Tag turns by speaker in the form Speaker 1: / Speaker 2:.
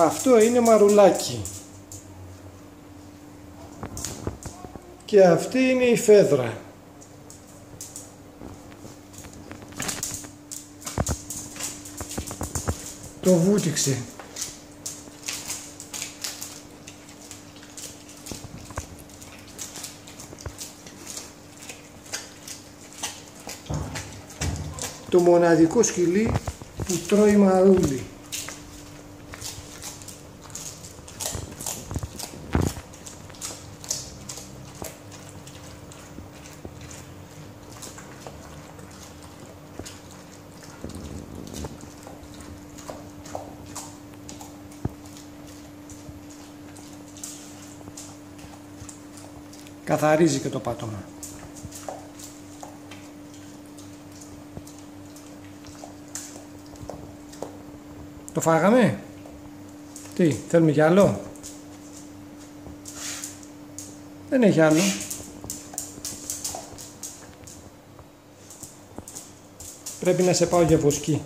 Speaker 1: Αυτό είναι μαρουλάκι. Και αυτή είναι η φέδρα. Το βούτυξε. Το μοναδικό σκυλί που τρώει μαρούλι. Καθαρίζει και το πάτωμα. Το φάγαμε; Τι, θέλουμε κι άλλο; Δεν έχει άλλο. Πρέπει να σε πάω για βοσκή.